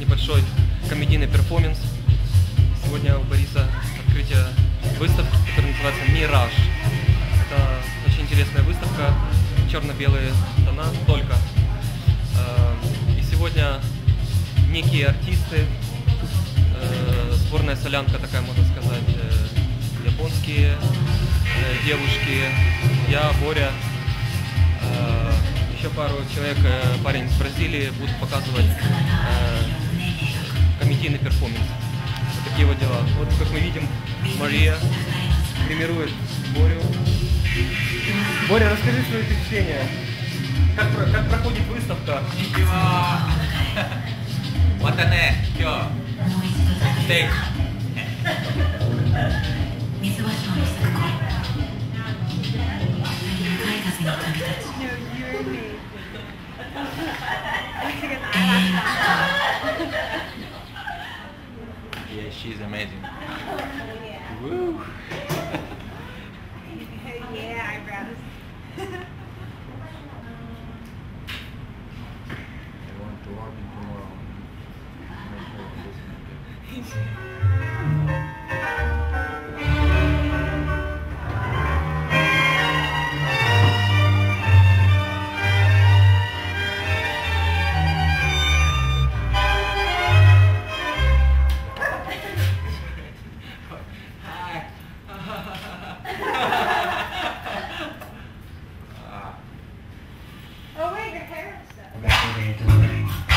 небольшой комедийный перформанс. Сегодня у Бориса открытие выставки, которая называется «Мираж». Это очень интересная выставка, черно-белые тона только. Э, И сегодня некие артисты, э, сборная солянка такая, можно сказать, э, японские девушки, я, Боря, еще пару человек, э, парень из Бразилии, будут показывать э, комедийный перформанс. Вот такие вот дела. Вот, как мы видим, Мария гримирует Борю. Боря, расскажи свои впечатления. Как, как проходит выставка? Вот она, все. Стейк. yeah, she's amazing. Oh, Woo! yeah, eyebrows. I want to walk tomorrow. parents know.